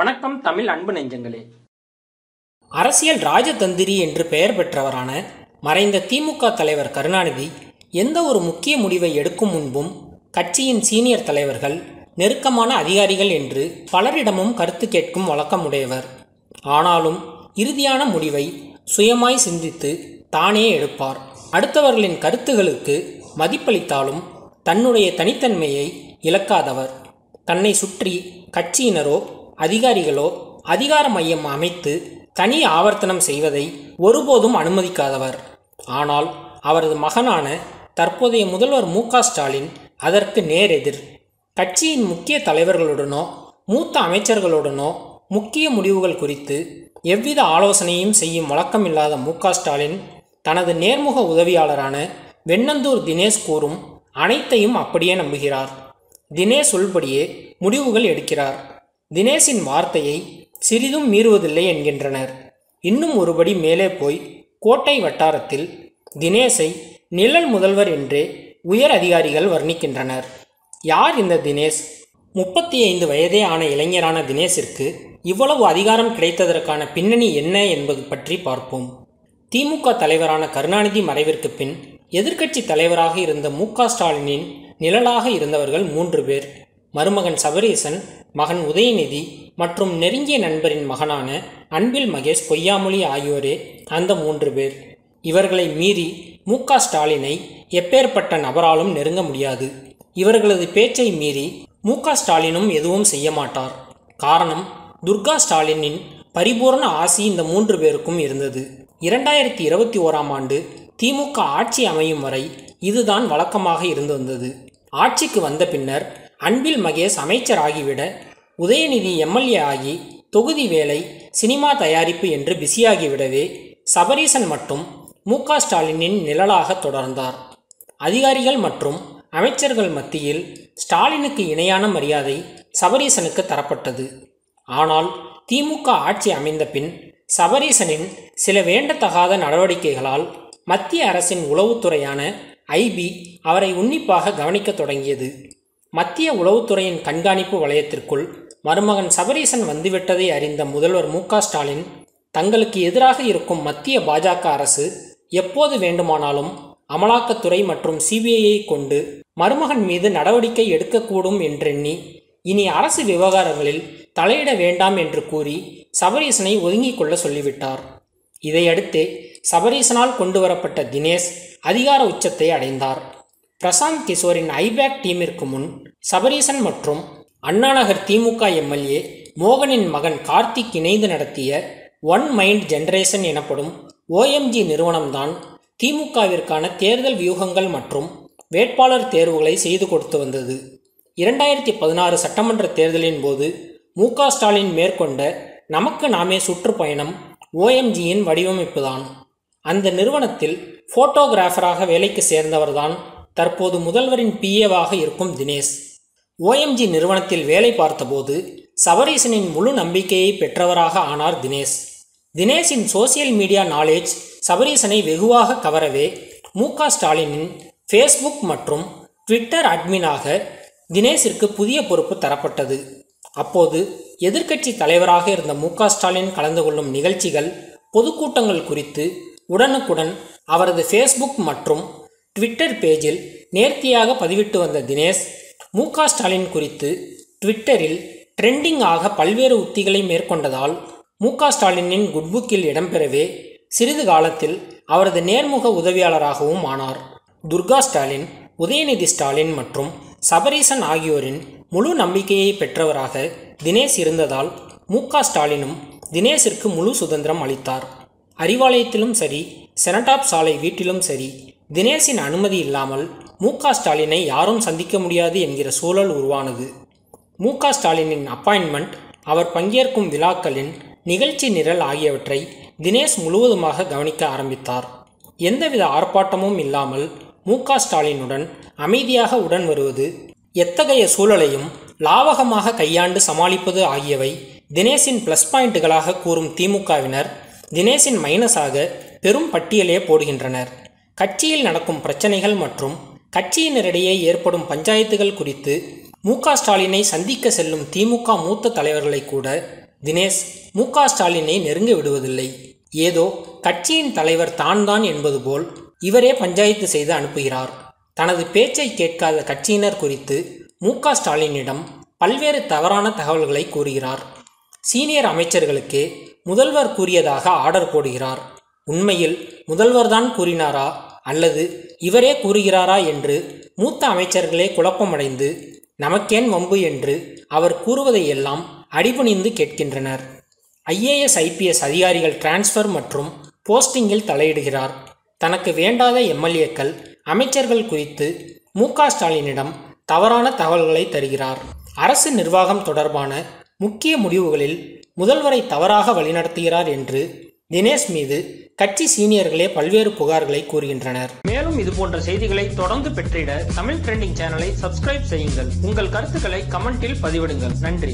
வணக்கம் தமிழ் அன்பு நெஞ்சங்களே. அரசியல் ராஜதந்திரி என்று பெயர் பெற்றவரான மறைந்த திமுக தலைவர் கருணாநிதி எந்த ஒரு முக்கிய முடிவை எடுக்கும் முன்பும் கட்சியின் சீனியர் தலைவர்கள் நெருக்கமான அதிகாரிகள் என்று பலரிடமும் கருத்து கேட்கும் வழக்கமுடையவர். ஆனாலும் இறுதியான முடிவை சுயமாய் சிந்தித்து தானே எடுப்பார். அடுத்தவர்களின் கருத்துகளுக்கு மதிப்பளித்தாலும் தன்னுடைய தனித்தன்மையை இழக்காதவர். தன்னை சுற்றி கட்சியினரோ அதிகாரிகளோ அதிகார மையம் அமைத்து தனி ஆவர்த்தனம் செய்வதை ஒருபோதும் அனுமதிக்காதவர். ஆனால் அவரது மகனான தற்போதைய முதல்வர் மு ஸ்டாலின் அதற்கு நேரெதிர் கட்சியின் முக்கிய தலைவர்களுடனோ மூத்த அமைச்சர்களுடனோ முக்கிய முடிவுகள் குறித்து எவ்வித ஆலோசனையும் செய்யும் வழக்கமில்லாத மு ஸ்டாலின் தனது நேர்முக உதவியாளரான வெண்ணந்தூர் தினேஷ் கூறும் அனைத்தையும் அப்படியே நம்புகிறார். தினேஷ் சொல்படியே முடிவுகள் எடுக்கிறார். தினேஷின் வார்த்தையை சிறிதும் மீறுவதில்லை என்கின்றனர். இன்னும் ஒருபடி மேலே போய் கோட்டை வட்டாரத்தில் தினேஷை நிழல் முதல்வர் என்றே உயர் அதிகாரிகள் வர்ணிக்கின்றனர். யார் இந்த தினேஷ்? முப்பத்தி ஐந்து வயதே ஆன இளைஞரான தினேஷிற்கு இவ்வளவு அதிகாரம் கிடைத்ததற்கான பின்னணி என்ன என்பது பற்றி பார்ப்போம். திமுக தலைவரான கருணாநிதி மறைவிற்கு பின் எதிர்க்கட்சி தலைவராக இருந்த மு க ஸ்டாலினின் நிழலாக இருந்தவர்கள் மூன்று பேர். மருமகன் சபரீசன் மகன் உதயநிதி மற்றும் நெருங்கிய நண்பரின் மகனான அன்பில் மகேஷ் பொய்யாமொழி ஆகியோரே அந்த மூன்று பேர். இவர்களை மீறி மு. ஸ்டாலினை எப்பேற்பட்ட நபராலும் நெருங்க முடியாது. இவர்களது பேச்சை மீறி மு. ஸ்டாலினும் எதுவும் செய்ய மாட்டார். காரணம் துர்கா ஸ்டாலினின் பரிபூரண ஆசி இந்த மூன்று பேருக்கும் இருந்தது. இரண்டாயிரத்தி இருபத்தி ஓராம் ஆண்டு திமுக ஆட்சி அமையும் வரை இதுதான் வழக்கமாக இருந்து வந்தது. ஆட்சிக்கு வந்த பின்னர் அன்பில் மகேஷ் அமைச்சர் ஆகிவிட உதயநிதி எம்எல்ஏ ஆகி தொகுதி வேலை சினிமா தயாரிப்பு என்று பிஸியாகிவிடவே சபரீசன் மட்டும் மு க ஸ்டாலினின் நிழலாக தொடர்ந்தார். அதிகாரிகள் மற்றும் அமைச்சர்கள் மத்தியில் ஸ்டாலினுக்கு இணையான மரியாதை சபரீசனுக்கு தரப்பட்டது. ஆனால் திமுக ஆட்சி அமைந்த பின் சபரீசனின் சில வேண்டத்தகாத நடவடிக்கைகளால் மத்திய அரசின் உளவுத்துறையான ஐபி அவரை உன்னிப்பாக கவனிக்கத் தொடங்கியது. மத்திய உளவுத்துறையின் கண்காணிப்பு வளையத்திற்குள் மருமகன் சபரீசன் வந்துவிட்டதை அறிந்த முதல்வர் மு ஸ்டாலின் தங்களுக்கு எதிராக இருக்கும் மத்திய பாஜக அரசு எப்போது வேண்டுமானாலும் அமலாக்கத்துறை மற்றும் சிபிஐயை கொண்டு மருமகன் மீது நடவடிக்கை எடுக்கக்கூடும் என்றெண்ணி இனி அரசு விவகாரங்களில் தலையிட வேண்டாம் என்று கூறி சபரீசனை ஒதுங்கிக் கொள்ள சொல்லிவிட்டார். இதையடுத்தே சபரீசனால் கொண்டு வரப்பட்ட தினேஷ் அதிகார உச்சத்தை அடைந்தார். பிரசாந்த் கிஷோரின் ஐபேக் டீமிற்கு முன் சபரீசன் மற்றும் அண்ணாநகர் திமுக எம்எல்ஏ மோகனின் மகன் கார்த்திக் இணைந்து நடத்திய ஒன் மைண்ட் ஜெனரேஷன் எனப்படும் ஓஎம்ஜி நிறுவனம்தான் திமுகவிற்கான தேர்தல் வியூகங்கள் மற்றும் வேட்பாளர் தேர்வுகளை செய்து கொடுத்து வந்தது. இரண்டாயிரத்தி பதினாறு சட்டமன்ற தேர்தலின் போது மு ஸ்டாலின் மேற்கொண்ட நமக்கு நாமே சுற்றுப்பயணம் ஓஎம்ஜியின் வடிவமைப்புதான். அந்த நிறுவனத்தில் போட்டோகிராஃபராக வேலைக்கு சேர்ந்தவர்தான் தற்போது முதல்வரின் பிஏவாக இருக்கும் தினேஷ். ஓஎம்ஜி நிறுவனத்தில் வேலை பார்த்தபோது சபரீசனின் முழு நம்பிக்கையை பெற்றவராக ஆனார் தினேஷ். தினேஷின் சோசியல் மீடியா நாலேஜ் சபரீசனை வெகுவாக கவரவே மு ஸ்டாலினின் ஃபேஸ்புக் மற்றும் ட்விட்டர் அட்மினாக தினேஷிற்கு புதிய பொறுப்பு தரப்பட்டது. அப்போது எதிர்க்கட்சி தலைவராக இருந்த மு ஸ்டாலின் கலந்து கொள்ளும் நிகழ்ச்சிகள் பொதுக்கூட்டங்கள் குறித்து உடனுக்குடன் அவரது ஃபேஸ்புக் மற்றும் ட்விட்டர் பேஜில் நேர்த்தியாக பதிவிட்டு வந்த தினேஷ் மு ஸ்டாலின் குறித்து ட்விட்டரில் ட்ரெண்டிங் ஆக பல்வேறு உத்திகளை மேற்கொண்டதால் மு ஸ்டாலினின் குட்புக்கில் இடம்பெறவே சிறிது காலத்தில் அவரது நேர்முக உதவியாளராகவும் ஆனார். துர்கா ஸ்டாலின் உதயநிதி ஸ்டாலின் மற்றும் சபரீசன் ஆகியோரின் முழு நம்பிக்கையை பெற்றவராக தினேஷ் இருந்ததால் மு ஸ்டாலினும் தினேஷிற்கு முழு சுதந்திரம் அளித்தார். அறிவாலயத்திலும் சரி செனடாப் சாலை வீட்டிலும் சரி தினேஷின் அனுமதி இல்லாமல் மு ஸ்டாலினை யாரும் சந்திக்க முடியாது என்கிற சூழல் உருவானது. மு ஸ்டாலினின் அப்பாயின்மெண்ட் அவர் பங்கேற்கும் விழாக்களின் நிகழ்ச்சி நிரல் ஆகியவற்றை தினேஷ் முழுவதுமாக கவனிக்க ஆரம்பித்தார். எந்தவித ஆர்ப்பாட்டமும் இல்லாமல் மு ஸ்டாலினுடன் அமைதியாக உடன் வருவது எத்தகைய சூழலையும் லாவகமாக கையாண்டு சமாளிப்பது ஆகியவை தினேஷின் ப்ளஸ் பாயிண்ட்டுகளாக கூறும் திமுகவினர் தினேஷின் மைனஸாக பெரும் பட்டியலே போடுகின்றனர். கட்சியில் நடக்கும் பிரச்சனைகள் மற்றும் கட்சியினரிடையே ஏற்படும் பஞ்சாயத்துகள் குறித்து மு ஸ்டாலினை சந்திக்க செல்லும் திமுக மூத்த தலைவர்களை கூட தினேஷ் மு ஸ்டாலினை நெருங்க விடுவதில்லை. ஏதோ கட்சியின் தலைவர் தான் தான் என்பது போல் இவரே பஞ்சாயத்து செய்து அனுப்புகிறார். தனது பேச்சை கேட்காத கட்சியினர் குறித்து மு ஸ்டாலினிடம் பல்வேறு தவறான தகவல்களை கூறுகிறார். சீனியர் அமைச்சர்களுக்கு முதல்வர் கூறியதாக ஆர்டர் போடுகிறார். உண்மையில் முதல்வர்தான் கூறினாரா? அல்லது இவரே கூறுகிறாரா என்று மூத்த அமைச்சர்களே குழப்பமடைந்து நமக்கேன் வம்பு என்று அவர் கூறுவதையெல்லாம் அடிபணிந்து கேட்கின்றனர். ஐஏஎஸ் ஐபிஎஸ் அதிகாரிகள் டிரான்ஸ்ஃபர் மற்றும் போஸ்டிங்கில் தலையிடுகிறார். தனக்கு வேண்டாத எம்எல்ஏக்கள் அமைச்சர்கள் குறித்து மு. க. ஸ்டாலினிடம் தவறான தகவல்களை தருகிறார். அரசு நிர்வாகம் தொடர்பான முக்கிய முடிவுகளில் முதல்வரை தவறாக வழிநடத்துகிறார் என்று தினேஷ் மீது கட்சி சீனியர்களே பல்வேறு புகார்களை கூறுகின்றனர். மேலும் இது போன்ற செய்திகளை தொடர்ந்து பெற்றிட தமிழ் ட்ரெண்டிங் சேனலை சப்ஸ்கிரைப் செய்யுங்கள். உங்கள் கருத்துக்களை கமெண்டில் பதிவிடுங்கள். நன்றி.